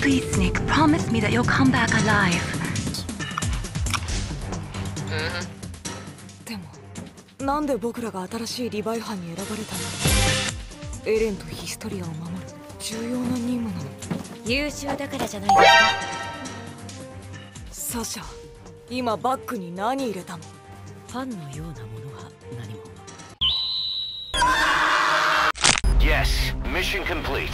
Please, Nick, promise me that you'll come back alive. でもなんで僕らが新しいリヴァイ班に選ばれたのエレンとヒストリアを守る重要な任務なの優秀だからじゃないですかサシャ今バッグに何入れたのファンのようなものは何も Yes, mission complete.